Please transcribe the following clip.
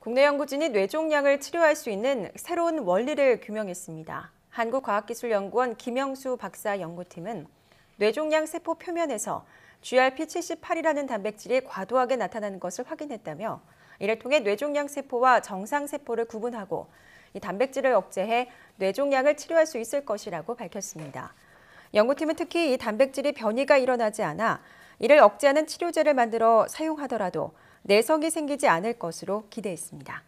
국내 연구진이 뇌종양을 치료할 수 있는 새로운 원리를 규명했습니다. 한국과학기술연구원 김영수 박사 연구팀은 뇌종양 세포 표면에서 GRP78이라는 단백질이 과도하게 나타나는 것을 확인했다며 이를 통해 뇌종양 세포와 정상 세포를 구분하고 이 단백질을 억제해 뇌종양을 치료할 수 있을 것이라고 밝혔습니다. 연구팀은 특히 이 단백질이 변이가 일어나지 않아 이를 억제하는 치료제를 만들어 사용하더라도 내성이 생기지 않을 것으로 기대했습니다.